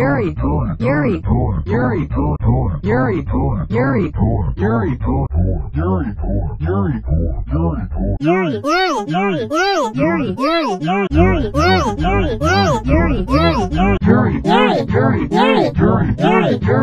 Yuri, Yuri, Yuri, Yuri, Yuri, Yuri, Yuri, Yuri, Yuri, Yuri, Yuri, Yuri, Yuri, Yuri, Yuri, Yuri, Yuri, Yuri,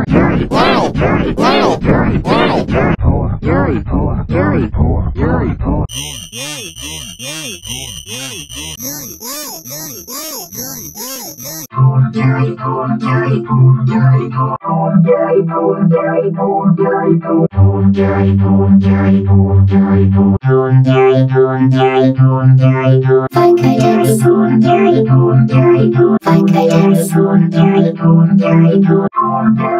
Dirty pool, dirty pool, dirty pool, dirty pool, dirty pool, dirty pool, dirty pool, dirty pool, dirty pool, dirty pool, dirty pool, dirty pool, funk a dirty pool, dirty pool, dirty pool, funk a dirty pool, dirty pool, dirty pool, dirty pool.